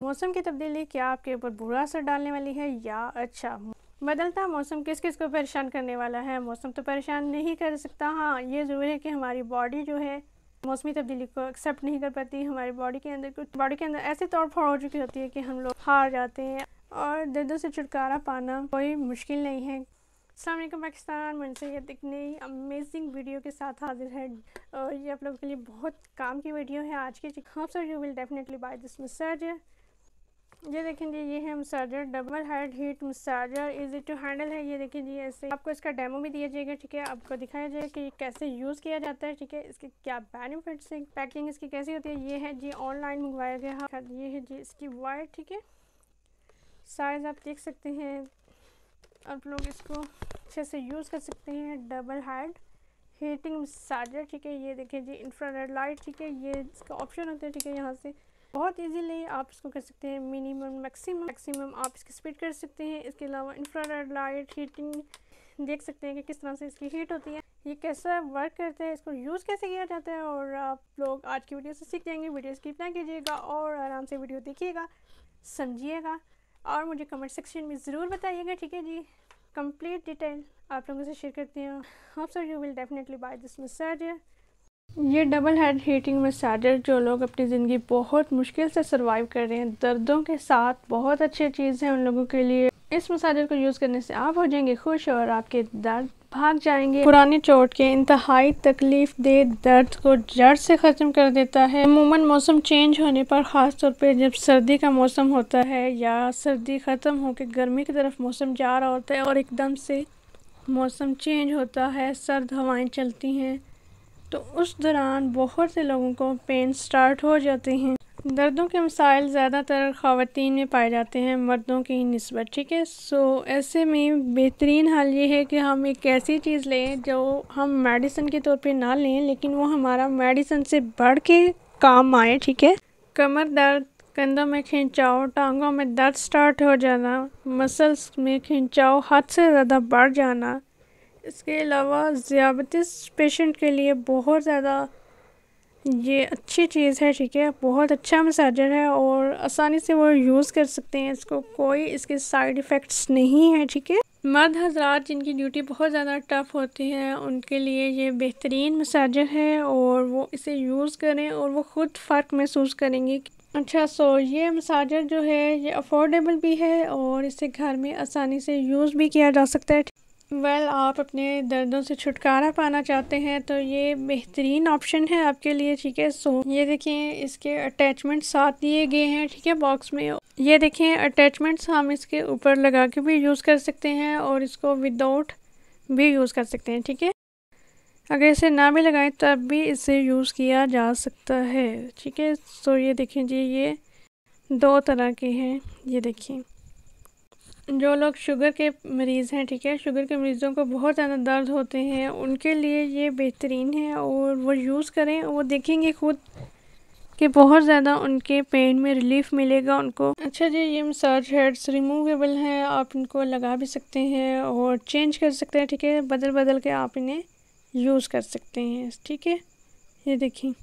मौसम की तब्दीली क्या आपके ऊपर बुरा असर डालने वाली है? या अच्छा बदलता मौसम किस किस को परेशान करने वाला है? मौसम तो परेशान नहीं कर सकता। हाँ ये ज़रूर है कि हमारी बॉडी जो है, मौसमी तब्दीली को एक्सेप्ट नहीं कर पाती। हमारी बॉडी के अंदर कुछ बॉडी के अंदर ऐसी तोड़ फोड़ हो चुकी होती है कि हम लोग हार जाते हैं और दर्दों से छुटकारा पाना कोई मुश्किल नहीं है। अल्लाम पाकिस्तान मुझसे ये एक नई अमेजिंग वीडियो के साथ हाजिर है। और ये आप लोगों के लिए बहुत काम की वीडियो है। आज की hope so you will definitely buy this massager ये देखें जी, ये है massager double head heat massager easy to handle है। ये देखें जी, ऐसे आपको इसका डेमो भी दिया जाएगा, ठीक है? आपको दिखाया जाएगा कि कैसे यूज़ किया जाता है, ठीक है? इसके क्या बेनिफिट्स हैं पैकिंग इसकी कैसी होती है? ये है जी ऑनलाइन मंगवाया गया ये है जी, इसकी वायर ठीक है? साइज़ आप देख सकते हैं। आप लोग इसको अच्छे से यूज़ कर सकते हैं। डबल हेड हीटिंग मसाजर ठीक है? ये देखें जी इंफ्रारेड लाइट ठीक है? ये इसका ऑप्शन होता है, ठीक है, यहाँ से। बहुत इजीली आप इसको कर सकते हैं मिनिमम मैक्सिमम मैक्सिमम आप इसकी स्पीड कर सकते हैं। इसके अलावा इंफ्रारेड लाइट हीटिंग देख सकते हैं कि किस तरह से इसकी हीट होती है। ये कैसा वर्क करता है, इसको यूज़ कैसे किया जाता है और आप लोग आज की वीडियो से सीख जाएँगे। वीडियो स्किप ना कीजिएगा और आराम से वीडियो देखिएगा, समझिएगा और मुझे कमेंट सेक्शन में ज़रूर बताइएगा, ठीक है जी? कंप्लीट डिटेल आप लोगों से शेयर करती हूँ। Hope so you will definitely buy this massager ये डबल हेड हीटिंग मसाजर जो लोग अपनी ज़िंदगी बहुत मुश्किल से सरवाइव कर रहे हैं, दर्दों के साथ बहुत अच्छी चीज़ है उन लोगों के लिए। इस मसाजर को यूज़ करने से आप हो जाएँगे खुश और आपके दर्द भाग जाएँगे। पुरानी चोट के इंतहाई तकलीफ़ दे दर्द को जड़ से ख़त्म कर देता है। अमूमन मौसम चेंज होने पर ख़ास तौर पे जब सर्दी का मौसम होता है या सर्दी ख़त्म होकर गर्मी की तरफ़ मौसम जा रहा होता है और एकदम से मौसम चेंज होता है, सर्द हवाएँ चलती हैं। तो उस दौरान बहुत से लोगों को पेन स्टार्ट हो जाते हैं। दर्दों के मसाइल ज़्यादातर ख़वान में पाए जाते हैं, मर्दों की नस्बत, ठीक है? सो ऐसे में बेहतरीन हाल ये है कि हम एक ऐसी चीज़ लें जो हम मेडिसिन के तौर पे ना लें, लेकिन वो हमारा मेडिसिन से बढ़ के काम आए, ठीक है? कमर दर्द, कंधों में खिंचाव, टांगों में दर्द स्टार्ट हो जाना मसल्स में खिंचाव हद से ज़्यादा बढ़ जाना इसके अलावा ज़्याबतीस पेशेंट के लिए बहुत ज़्यादा ये अच्छी चीज़ है, ठीक है? बहुत अच्छा मसाजर है और आसानी से वो यूज़ कर सकते हैं, इसको कोई इसके साइड इफ़ेक्ट्स नहीं है, ठीक है? मर्द हजरात जिनकी ड्यूटी बहुत ज़्यादा टफ़ होती है, उनके लिए ये बेहतरीन मसाजर है और वो इसे यूज़ करें और वो ख़ुद फ़र्क महसूस करेंगे। अच्छा सो ये मसाजर जो है, ये अफोर्डेबल भी है और इसे घर में आसानी से यूज़ भी किया जा सकता है वेल well, आप अपने दर्दों से छुटकारा पाना चाहते हैं तो ये बेहतरीन ऑप्शन है आपके लिए ठीक है? सो ये देखें इसके अटैचमेंट साथ दिए गए हैं ठीक है बॉक्स में। ये देखें अटैचमेंट्स हम इसके ऊपर लगा के भी यूज़ कर सकते हैं और इसको विदाउट भी यूज़ कर सकते हैं ठीक है? अगर इसे ना भी लगाएँ तब भी इसे यूज़ किया जा सकता है ठीक है? सो ये देखें जी ये दो तरह के हैं ये देखिए। जो लोग शुगर के मरीज़ हैं, ठीक है, शुगर के मरीज़ों को बहुत ज़्यादा दर्द होते हैं, उनके लिए ये बेहतरीन है और वो यूज़ करें, वो देखेंगे खुद कि बहुत ज़्यादा उनके पेन में रिलीफ मिलेगा, उनको। अच्छा जी, ये मसाज हेड्स रिमूवेबल हैं, आप इनको लगा भी सकते हैं और चेंज कर सकते हैं, ठीक है बदल बदल के आप इन्हें यूज़ कर सकते हैं, ठीक है, ये देखिए।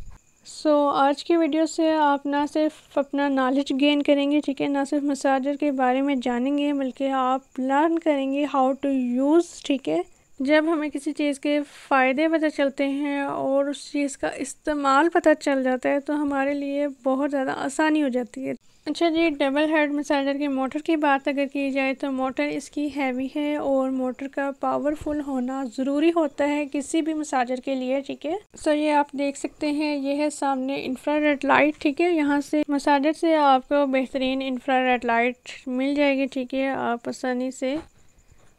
सो so, आज की वीडियो से आप ना सिर्फ़ अपना नॉलेज गेन करेंगे ठीक है? ना सिर्फ़ मसाजर के बारे में जानेंगे बल्कि आप लर्न करेंगे हाउ टू यूज़ ठीक है? जब हमें किसी चीज़ के फ़ायदे पता चलते हैं और उस चीज़ का इस्तेमाल पता चल जाता है तो हमारे लिए बहुत ज़्यादा आसानी हो जाती है। अच्छा जी डबल हेड मसाजर की मोटर की बात अगर की जाए तो मोटर इसकी हैवी है और मोटर का पावरफुल होना ज़रूरी होता है किसी भी मसाजर के लिए, ठीक है? सो ये आप देख सकते हैं, ये है सामने इंफ्रारेड लाइट ठीक है? यहाँ से मसाजर से आपको बेहतरीन इंफ्रारेड लाइट मिल जाएगी, ठीक है? आप आसानी से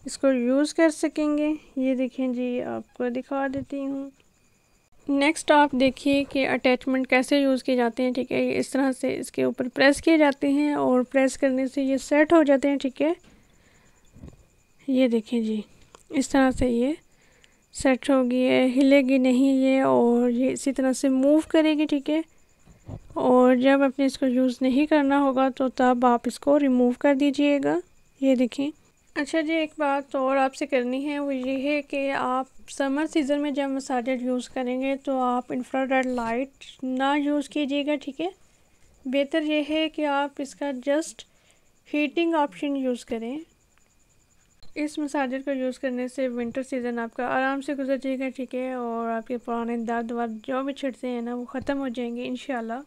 इसको यूज़ कर सकेंगे। ये देखें जी, आपको दिखा देती हूँ। नेक्स्ट आप देखिए कि अटैचमेंट कैसे यूज़ किए जाते हैं, ठीक है? इस तरह से इसके ऊपर प्रेस किए जाते हैं और प्रेस करने से ये सेट हो जाते हैं, ठीक है? ये देखें जी, इस तरह से ये सेट होगी है, हिलेगी नहीं ये और ये इसी तरह से मूव करेगी, ठीक है? और जब अपने इसको यूज़ नहीं करना होगा तो तब आप इसको रिमूव कर दीजिएगा। ये देखें अच्छा जी, एक बात और आपसे करनी है, वो ये है कि आप समर सीज़न में जब मसाजर यूज़ करेंगे तो आप इंफ्रारेड लाइट ना यूज़ कीजिएगा, ठीक है? बेहतर ये है कि आप इसका जस्ट हीटिंग ऑप्शन यूज़ करें। इस मसाजर को यूज़ करने से विंटर सीज़न आपका आराम से गुजर जाएगा, ठीक है? और आपके पुराने दर्द वर्द जो भी छिड़ते हैं ना, वो ख़त्म हो जाएँगे इन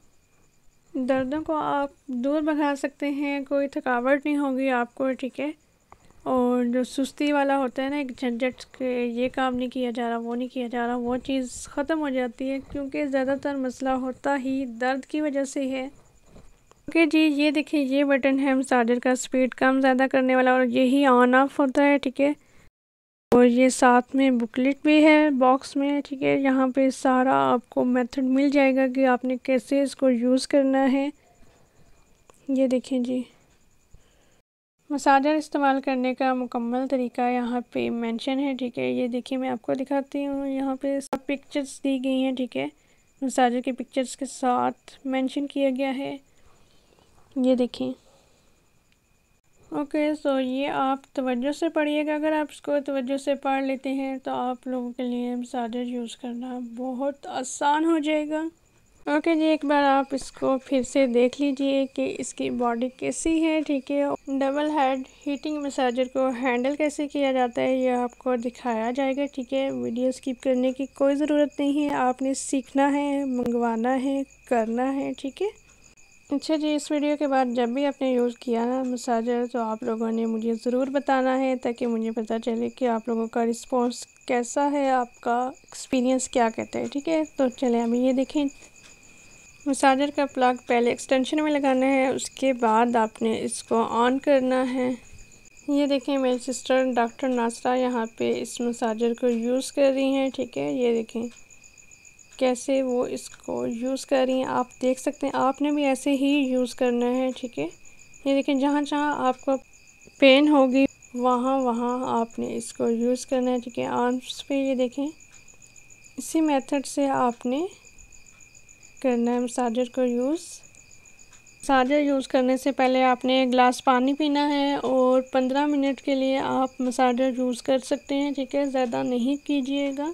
दर्दों को आप दूर भगा सकते हैं, कोई थकावट नहीं होगी आपको, ठीक है? और जो सुस्ती वाला होता है ना, एक झंझट के ये काम नहीं किया जा रहा, वो नहीं किया जा रहा, वो चीज़ ख़त्म हो जाती है क्योंकि ज़्यादातर मसला होता ही दर्द की वजह से है ओके जी, ये देखिए, ये बटन है हम चार्जर का स्पीड कम ज़्यादा करने वाला और यही ऑन ऑफ़ होता है, ठीक है? और ये साथ में बुकलेट भी है, बॉक्स में, ठीक है? यहाँ पे सारा आपको मेथड मिल जाएगा कि आपने कैसे इसको यूज़ करना है। ये देखें जी। मसाजर इस्तेमाल करने का मुकम्मल तरीका यहाँ पे मेंशन है, ठीक है? ये देखिए, मैं आपको दिखाती हूँ। यहाँ पे सब पिक्चर्स दी गई हैं, ठीक है? मसाजर के पिक्चर्स के साथ मेंशन किया गया है। ये देखिए। ओके सो ये आप तवज्जो से पढ़िएगा अगर आप इसको तवज्जो से पढ़ लेते हैं तो आप लोगों के लिए मसाजर यूज़ करना बहुत आसान हो जाएगा। ओके जी, एक बार आप इसको फिर से देख लीजिए कि इसकी बॉडी कैसी है, ठीक है। डबल हेड हीटिंग मसाजर को हैंडल कैसे किया जाता है ये आपको दिखाया जाएगा, ठीक है। वीडियो स्किप करने की कोई ज़रूरत नहीं है, आपने सीखना है, मंगवाना है, करना है, ठीक है। अच्छा जी, इस वीडियो के बाद जब भी आपने यूज़ किया ना मसाजर तो आप लोगों ने मुझे ज़रूर बताना है, ताकि मुझे पता चले कि आप लोगों का रिस्पॉन्स कैसा है, आपका एक्सपीरियंस क्या कहता है, ठीक है। तो चलें अभी ये देखें। मसाजर का प्लग पहले एक्सटेंशन में लगाना है, उसके बाद आपने इसको ऑन करना है। ये देखें, मेरी सिस्टर डॉक्टर नासरा यहाँ पे इस मसाजर को यूज़ कर रही हैं, ठीक है? ये देखें, कैसे वो इसको यूज़ कर रही हैं। आप देख सकते हैं, आपने भी ऐसे ही यूज़ करना है, ठीक है? ये देखें, जहाँ जहाँ आपको पेन होगी, वहाँ वहाँ आपने इसको यूज़ करना है, ठीक है? आर्म्स पे ये देखें, इसी मेथड से आपने करना है, मसाजर को यूज़। मसाजर यूज़ करने से पहले आपने एक गिलास पानी पीना है और पंद्रह मिनट के लिए आप मसाजर यूज़ कर सकते हैं, ठीक है? ज़्यादा नहीं कीजिएगा।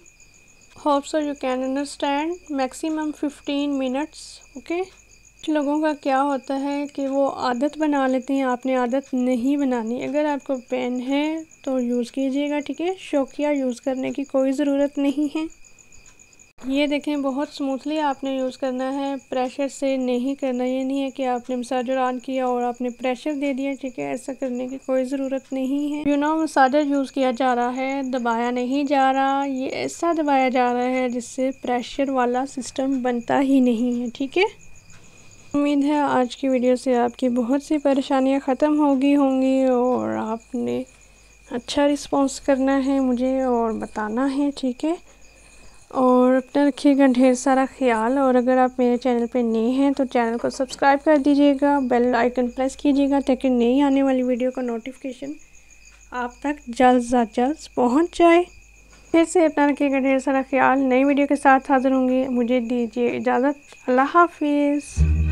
Hope so you can understand maximum fifteen minutes okay लोगों का क्या होता है कि वो आदत बना लेते हैं, आपने आदत नहीं बनानी। अगर आपको पेन है तो यूज़ कीजिएगा, ठीक है? शौकिया यूज़ करने की कोई ज़रूरत नहीं है। ये देखें, बहुत स्मूथली आपने यूज़ करना है। प्रेशर से नहीं करना, ये नहीं है कि आपने मसाजर ऑन किया और आपने प्रेशर दे दिया, ठीक है? ऐसा करने की कोई ज़रूरत नहीं है। यू नो मसाजर यूज़ किया जा रहा है, दबाया नहीं जा रहा। ये ऐसा दबाया जा रहा है जिससे प्रेशर वाला सिस्टम बनता ही नहीं है, ठीक है? उम्मीद है आज की वीडियो से आपकी बहुत सी परेशानियाँ ख़त्म होगी होंगी और आपने अच्छा रिस्पॉन्स करना है मुझे और बताना है, ठीक है? और अपना रखिएगा ढेर सारा ख्याल और अगर आप मेरे चैनल पे नए हैं तो चैनल को सब्सक्राइब कर दीजिएगा, बेल आइकन प्रेस कीजिएगा ताकि नई आने वाली वीडियो का नोटिफिकेशन आप तक जल्द से जल्द पहुँच जाए। फिर से अपना रखिएगा ढेर सारा ख्याल, नई वीडियो के साथ हाज़िर होंगे। मुझे दीजिए इजाज़त, अल्लाह हाफिज़।